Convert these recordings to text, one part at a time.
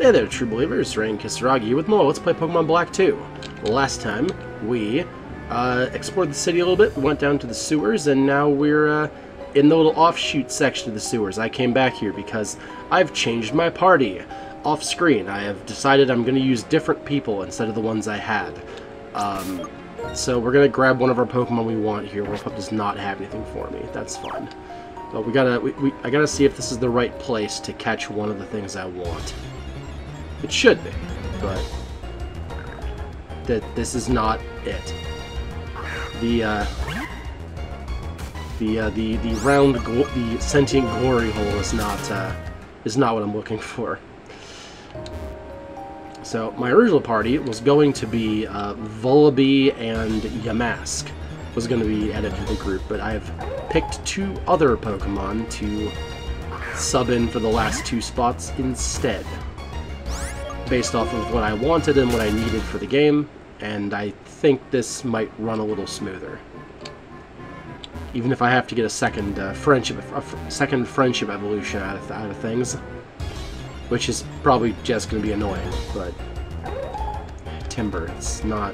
Hey there, true believers. Rayne Kisaragi with more Let's Play Pokemon Black 2. Last time, we uh, explored the city a little bit, went down to the sewers, and now we're uh, in the little offshoot section of the sewers. I came back here because I've changed my party. Off screen, I have decided I'm going to use different people instead of the ones I had. Um, so we're going to grab one of our Pokemon we want here. Wolfpup does not have anything for me. That's fine. But we gotta, we, we, I gotta see if this is the right place to catch one of the things I want. It should be, but that this is not it. The uh, the uh, the the round the sentient glory hole is not uh, is not what I'm looking for. So my original party was going to be uh, Vullaby and Yamask was going to be added to the group, but I've picked two other Pokemon to sub in for the last two spots instead based off of what I wanted and what I needed for the game, and I think this might run a little smoother. Even if I have to get a second uh, friendship, a second friendship evolution out of, out of things, which is probably just going to be annoying. But Timburr, it's not.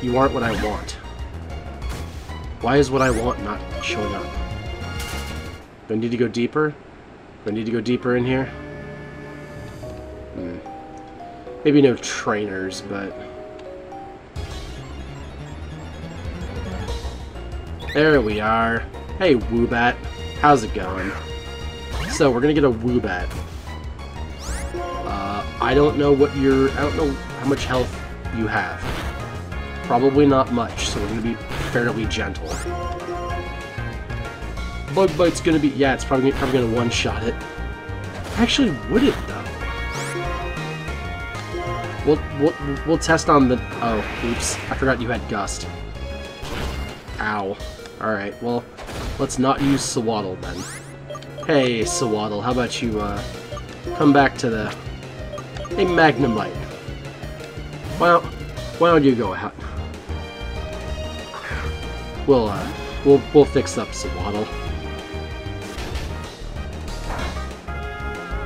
You aren't what I want. Why is what I want not showing up? Do I need to go deeper? Do I need to go deeper in here? Hmm. Maybe no trainers, but... There we are. Hey, Woobat. How's it going? So, we're gonna get a Woobat. Uh, I don't know what your... I don't know how much health you have. Probably not much, so we're gonna be fairly gentle. Bug Bite's gonna be... Yeah, it's probably, probably gonna one-shot it. Actually, would it? We'll, we'll, we'll test on the... Oh, oops. I forgot you had Gust. Ow. Alright, well, let's not use Swaddle then. Hey, Swaddle, how about you, uh, come back to the... Hey, Magnemite. Why don't, why don't you go out? We'll, uh, we'll, we'll fix up Swaddle.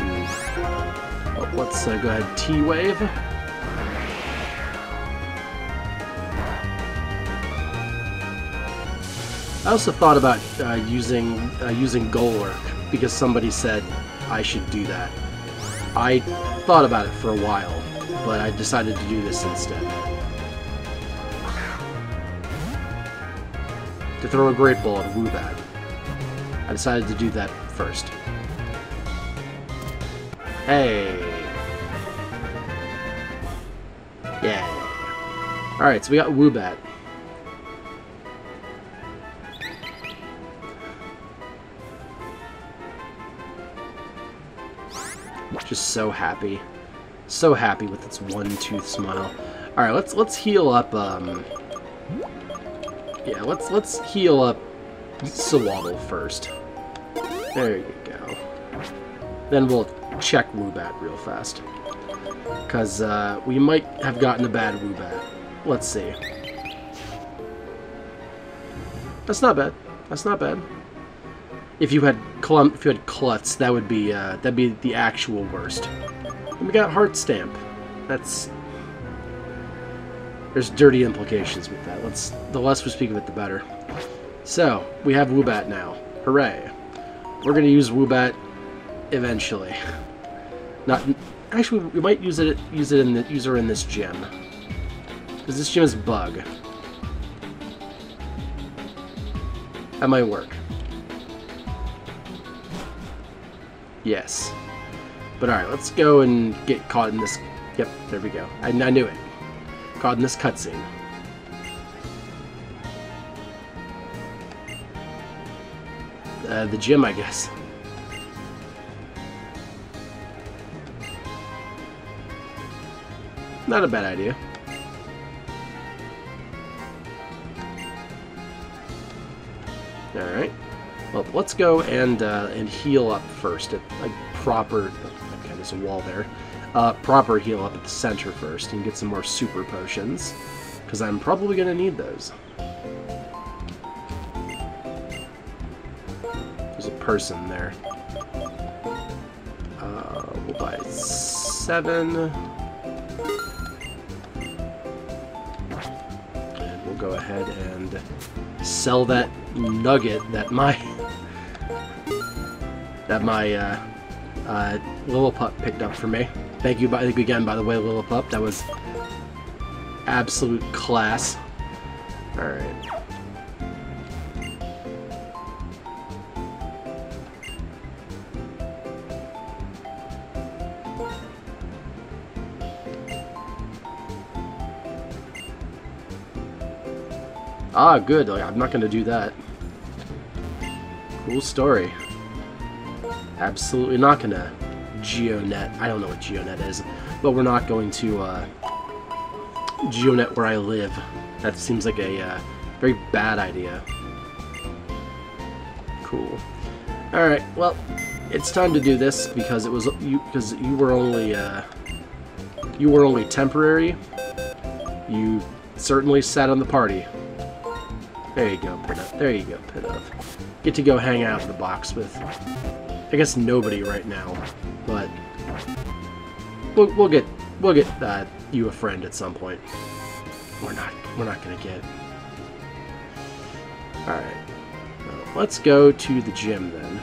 Hmm. let's uh, go ahead T-Wave. I also thought about uh, using uh, using Golurk because somebody said I should do that. I thought about it for a while, but I decided to do this instead. To throw a Great Ball at Woobat. I decided to do that first. Hey! Yeah! Alright, so we got Woobat. Just so happy. So happy with its one-tooth smile. Alright, let's let's heal up, um... Yeah, let's let's heal up Sewaddle first. There you go. Then we'll check Woobat real fast. Because uh, we might have gotten a bad Woobat. Let's see. That's not bad. That's not bad. If you had Clump, if you had Klutz, that would be uh, that'd be the actual worst. And we got Heart Stamp. That's there's dirty implications with that. Let's the less we speak of it, the better. So we have Woobat now. Hooray! We're gonna use Woobat eventually. Not actually, we might use it use it in the user in this gym because this gym is bug. That might work. Yes. But alright, let's go and get caught in this... Yep, there we go. I, I knew it. Caught in this cutscene. Uh, the gym, I guess. Not a bad idea. Let's go and uh, and heal up first. At, like proper. Okay, there's a wall there. Uh, proper heal up at the center first and get some more super potions because I'm probably gonna need those. There's a person there. Uh, We'll buy seven. And we'll go ahead and sell that nugget that my that my uh, uh, Lillipup picked up for me. Thank you, by, again, by the way, Lillipup. That was absolute class. Alright. Ah, good. I'm not going to do that. Cool story. Absolutely not going to GeoNet. I don't know what GeoNet is, but we're not going to uh, GeoNet where I live. That seems like a uh, very bad idea. Cool. All right. Well, it's time to do this because it was you because you were only uh, you were only temporary. You certainly sat on the party. There you go, Pidove. There you go, Pidove. Get to go hang out in the box with, I guess, nobody right now, but we'll, we'll get we'll get uh, you a friend at some point. We're not we're not gonna get. All right, well, let's go to the gym then,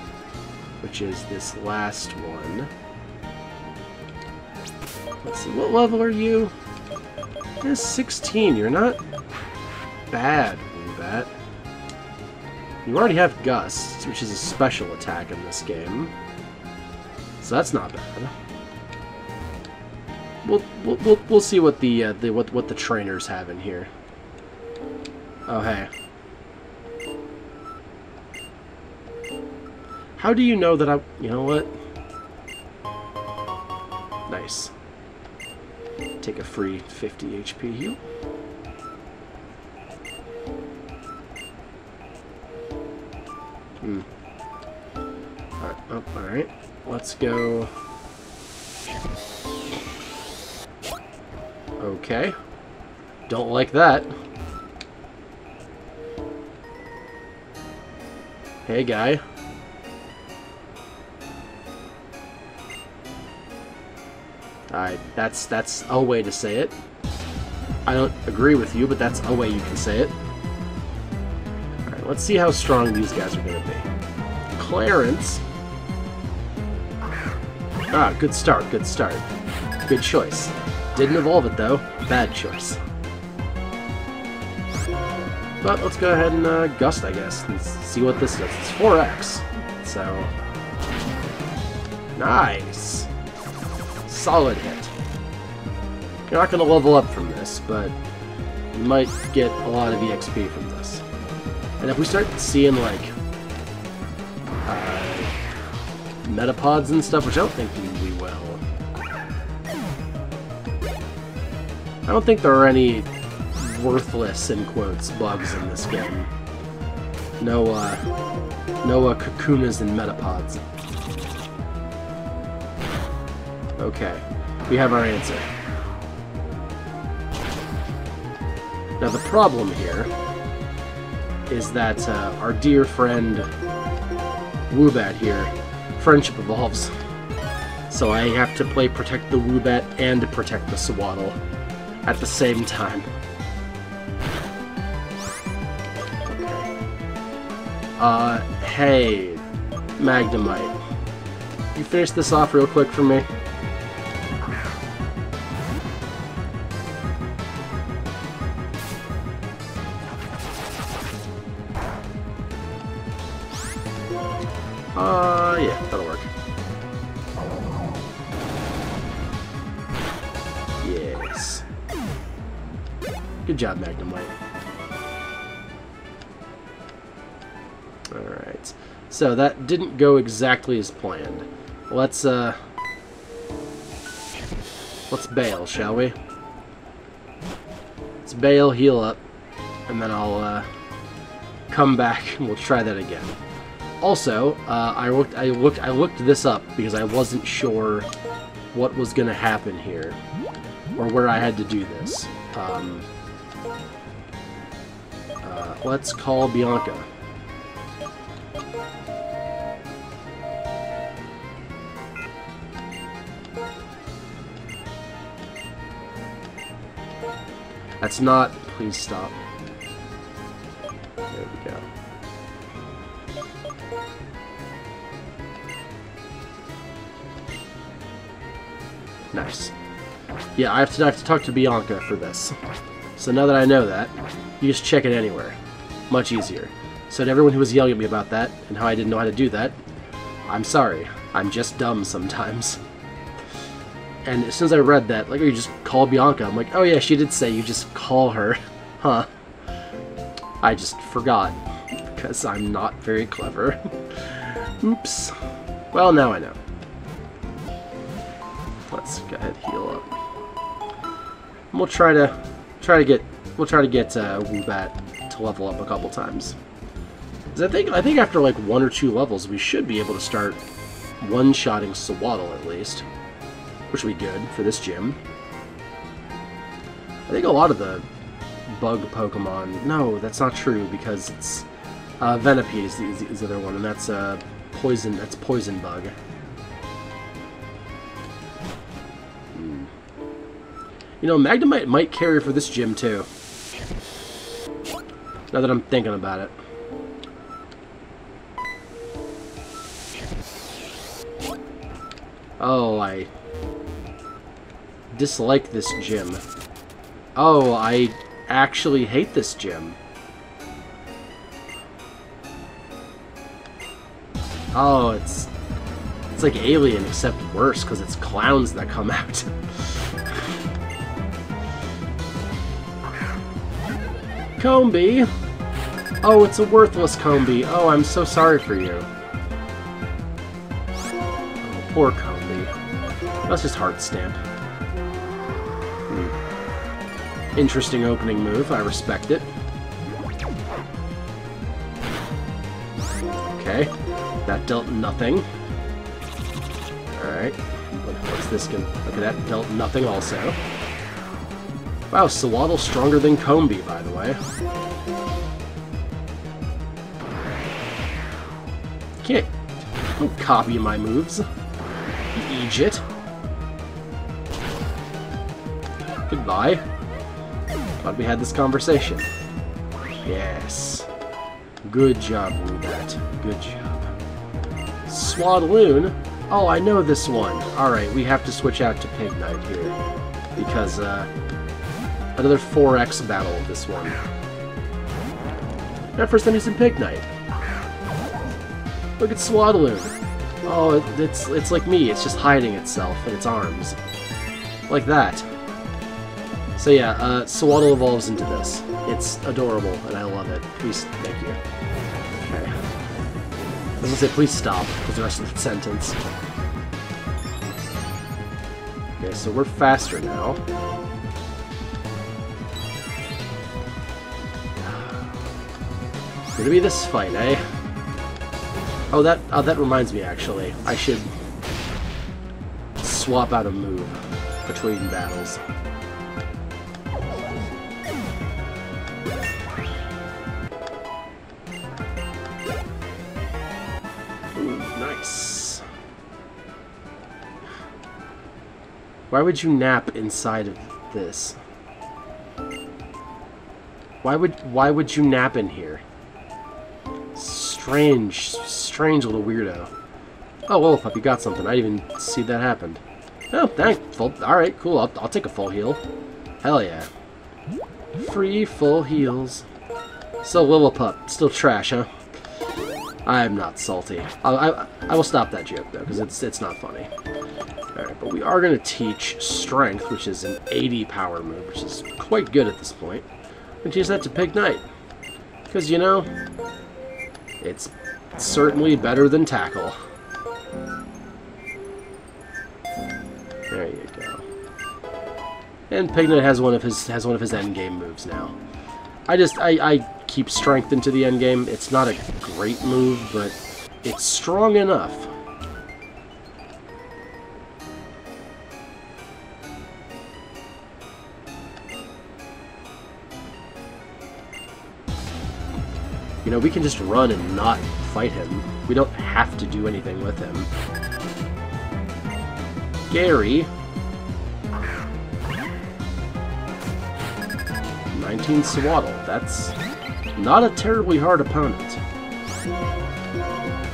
which is this last one. Let's see, what level are you? You're 16. You're not bad. You already have Gust, which is a special attack in this game. So that's not bad. We'll we'll we'll, we'll see what the, uh, the what what the trainers have in here. Oh hey. How do you know that I... You know what? Nice. Take a free 50 HP heal. Alright. Let's go... Okay. Don't like that. Hey, guy. Alright, that's, that's a way to say it. I don't agree with you, but that's a way you can say it. Alright, let's see how strong these guys are going to be. Clarence. Ah, good start, good start. Good choice. Didn't evolve it, though. Bad choice. But let's go ahead and uh, gust, I guess, and see what this does. It's 4x. So... Nice! Solid hit. You're not going to level up from this, but you might get a lot of EXP from this. And if we start seeing, like, metapods and stuff, which I don't think we will. I don't think there are any worthless, in quotes, bugs in this game. No, uh, no uh, Kakunas and metapods. Okay, we have our answer. Now the problem here is that uh, our dear friend Woobat here, friendship evolves. So I have to play Protect the Woobat and Protect the Swaddle at the same time. Uh, hey, Magnemite. You finish this off real quick for me? Job, Magnemite. Alright. So, that didn't go exactly as planned. Let's, uh... Let's bail, shall we? Let's bail, heal up, and then I'll, uh... Come back, and we'll try that again. Also, uh, I looked, I looked, I looked this up because I wasn't sure what was to happen here, or where I had to do this. Um, Let's call Bianca. That's not... Please stop. There we go. Nice. Yeah, I have to, I have to talk to Bianca for this. So now that I know that, you just check it anywhere. Much easier. So to everyone who was yelling at me about that, and how I didn't know how to do that, I'm sorry. I'm just dumb sometimes. And as soon as I read that, like, oh, you just call Bianca. I'm like, oh yeah, she did say you just call her. Huh. I just forgot. Because I'm not very clever. Oops. Well, now I know. Let's go ahead heal up. And we'll try to try to get we'll try to get uh, Woobat level up a couple times. I think I think after like one or two levels, we should be able to start one-shotting Sewaddle at least, which would be good for this gym. I think a lot of the bug Pokemon. No, that's not true because it's uh, Venipede is the, is the other one, and that's uh, poison. That's poison bug. Hmm. You know, Magnemite might carry for this gym too. Now that I'm thinking about it. Oh, I dislike this gym. Oh, I actually hate this gym. Oh, it's it's like Alien, except worse, because it's clowns that come out. Combee! Oh, it's a worthless Combee. Oh, I'm so sorry for you. Poor Combee. That's just Heart Stamp. Hmm. Interesting opening move. I respect it. Okay. That dealt nothing. Alright. What's this going Okay, that dealt nothing also. Wow, Sewaddle's stronger than Combee, by the way. Can't don't copy my moves. Egypt. Goodbye. Thought we had this conversation. Yes. Good job, Woobat. Good job. Swadloon? Oh, I know this one. Alright, we have to switch out to Pignite here. Because, uh... Another 4X battle this one. Now first time using Pignite. Look at Swadloon. Oh, it's, it's like me. It's just hiding itself in its arms. Like that. So yeah, uh, Sewaddle evolves into this. It's adorable, and I love it. Please, thank you. Okay. I was gonna say, please stop, was the rest of the sentence. Okay, so we're faster now. It's Gonna be this fight, eh? Oh, that oh, that reminds me, actually. I should swap out a move between battles. Nice. Why would you nap inside of this? Why would why would you nap in here? Strange, strange little weirdo. Oh, well, you got something. I didn't even see that happened. Oh, thankful. Alright, cool. I'll, I'll take a full heal. Hell yeah. Free full heals. So, Lillipup. Still trash, huh? I'm not salty. I, I, I will stop that joke, though, because it's, it's not funny. Alright, but we are going to teach Strength, which is an 80 power move, which is quite good at this point. And teach that to Pignite. Because, you know, it's certainly better than Tackle. There you go. And Pignite has one of his has one of his end game moves now. I just I, I keep strength into the end game. It's not a great move, but it's strong enough. You know, we can just run and not fight him. We don't have to do anything with him. Gary. 19 Swaddle. That's not a terribly hard opponent.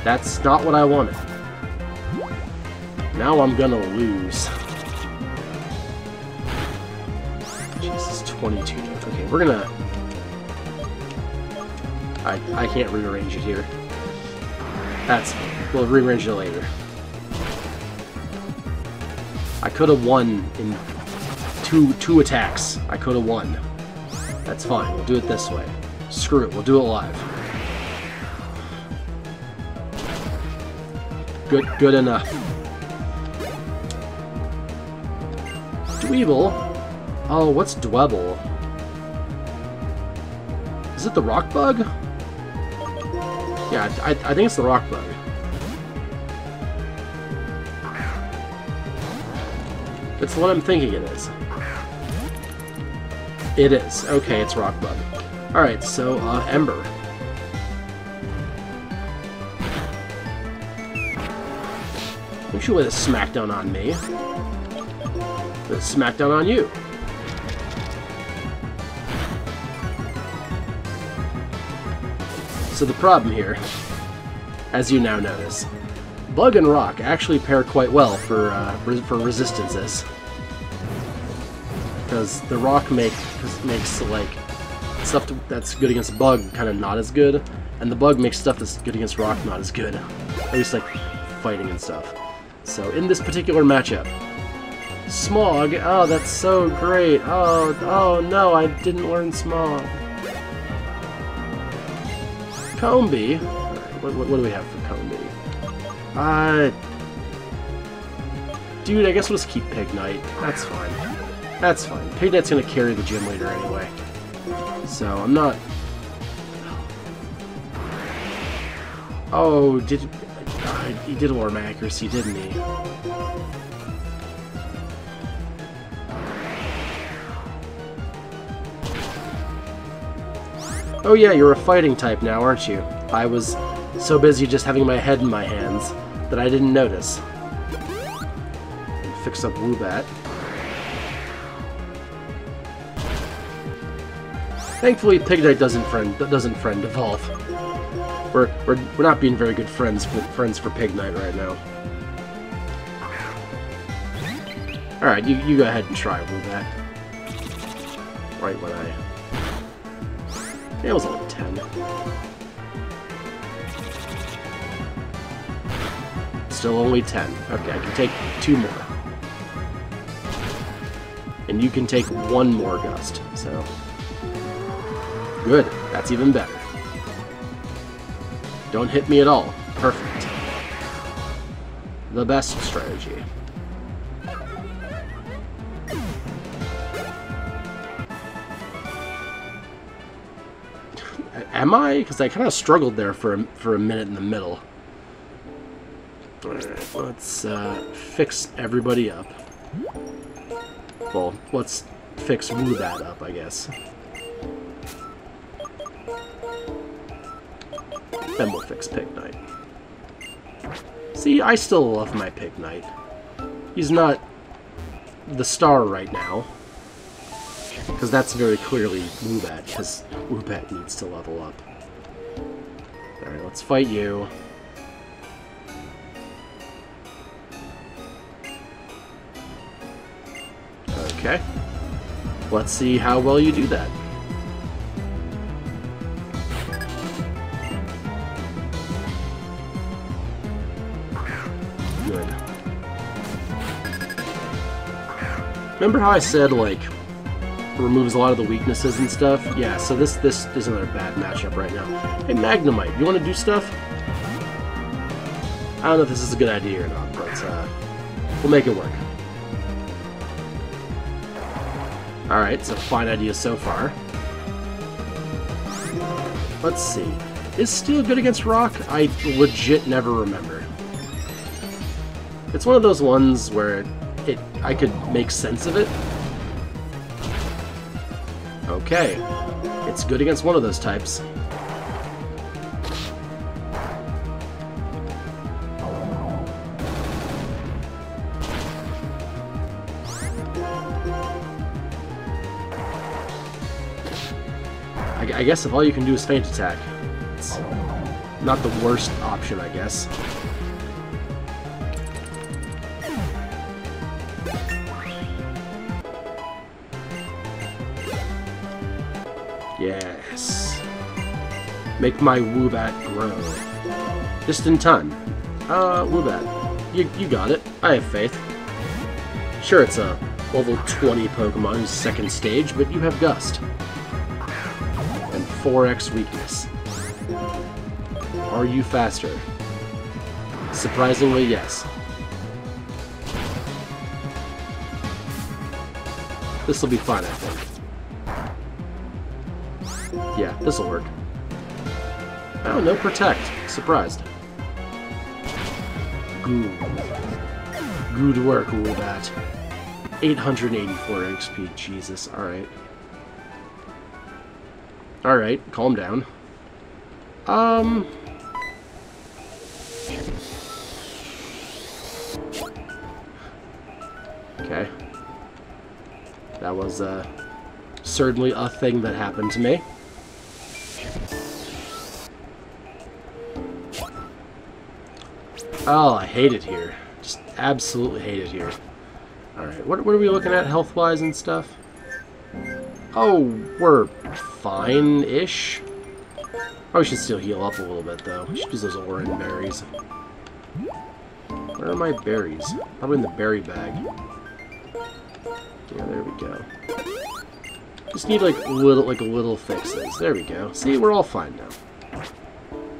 That's not what I wanted. Now I'm gonna lose. Jesus, 22. Okay, we're gonna... I, I can't rearrange it here. That's... We'll rearrange it later. I could have won in two two attacks. I could have won. That's fine. We'll do it this way. Screw it. We'll do it live. Good, good enough. Dweeble? Oh, what's Dwebble? Is it the rock bug? Yeah, I, I think it's the rock bug. It's what I'm thinking it is. It is. Okay, it's rock bug. Alright, so, uh, Ember. Don't you with a smackdown on me. A smackdown on you. So the problem here, as you now notice, Bug and Rock actually pair quite well for uh, for resistances. Because the Rock make, makes like stuff that's good against Bug kind of not as good, and the Bug makes stuff that's good against Rock not as good. At least like fighting and stuff. So in this particular matchup, Smog, oh that's so great. Oh, oh no, I didn't learn Smog. Combee, what, what, what do we have for Combee? Uh, dude, I guess we'll just keep Pignite. That's fine. That's fine. Pignite's gonna carry the gym leader anyway. So I'm not. Oh, did he did a warm accuracy, didn't he? Oh yeah, you're a fighting type now, aren't you? I was so busy just having my head in my hands that I didn't notice. Fix up Woobat. Thankfully, Pignite doesn't friend doesn't friend evolve. We're we're we're not being very good friends for friends for Pignite right now. All right, you you go ahead and try Woobat. Right when I it was only 10. Still only 10. Okay, I can take two more. And you can take one more gust, so... Good, that's even better. Don't hit me at all. Perfect. The best strategy. Am I? Because I kind of struggled there for a, for a minute in the middle. Let's uh, fix everybody up. Well, let's fix Woobat up, I guess. Then we'll fix Pignite. See, I still love my Pignite. He's not the star right now. Because that's very clearly Woobat, because Woobat needs to level up. Alright, let's fight you. Okay. Let's see how well you do that. Good. Remember how I said, like, removes a lot of the weaknesses and stuff. Yeah, so this this is another bad matchup right now. Hey, Magnemite, you want to do stuff? I don't know if this is a good idea or not, but uh, we'll make it work. Alright, so fine idea so far. Let's see. Is Steel good against Rock? I legit never remember. It's one of those ones where it I could make sense of it, Okay. It's good against one of those types. I, I guess if all you can do is feint attack, it's not the worst option, I guess. Make my Woobat grow. Just in time. Uh, Woobat. You, you got it. I have faith. Sure, it's a level 20 Pokemon second stage, but you have Gust. And 4x weakness. Are you faster? Surprisingly, yes. This will be fine, I think. Yeah, this'll work. Oh, no protect. Surprised. Good. Good work, Woobat. 884 XP, Jesus, alright. Alright, calm down. Um... Okay. That was, uh, certainly a thing that happened to me. Oh, I hate it here. Just absolutely hate it here. Alright, what, what are we looking at health-wise and stuff? Oh, we're fine-ish. Probably should still heal up a little bit, though. should use those orange berries. Where are my berries? Probably in the berry bag. Yeah, there we go. Just need like little, like a little fixes. There we go. See, we're all fine now.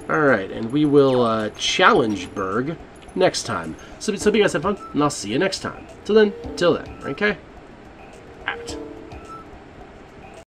Alright, and we will uh, challenge Burgh next time. So, so you guys have fun, and I'll see you next time. Till then, till then, okay? Out.